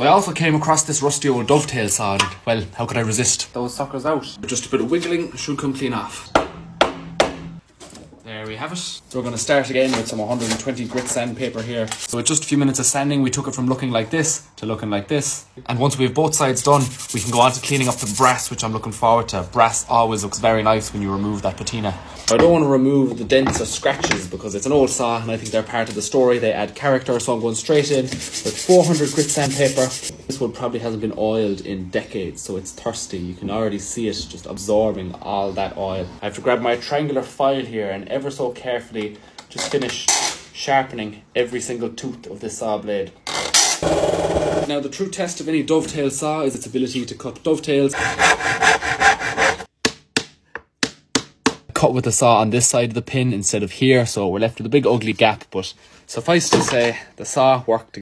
So I also came across this rusty old dovetail saw and, well, how could I resist? Those suckers out. Just a bit of wiggling should come clean off. There we have it. So we're going to start again with some 120 grit sandpaper here. So with just a few minutes of sanding, we took it from looking like this to looking like this. And once we have both sides done, we can go on to cleaning up the brass, which I'm looking forward to. Brass always looks very nice when you remove that patina. I don't want to remove the dents or scratches because it's an old saw and I think they're part of the story. They add character, so I'm going straight in with 400 grit sandpaper. This one probably hasn't been oiled in decades, so it's thirsty. You can already see it just absorbing all that oil. I have to grab my triangular file here and ever so carefully just finish sharpening every single tooth of this saw blade. Now the true test of any dovetail saw is its ability to cut dovetails. Cut with the saw on this side of the pin instead of here, so we're left with a big ugly gap, but suffice to say, the saw worked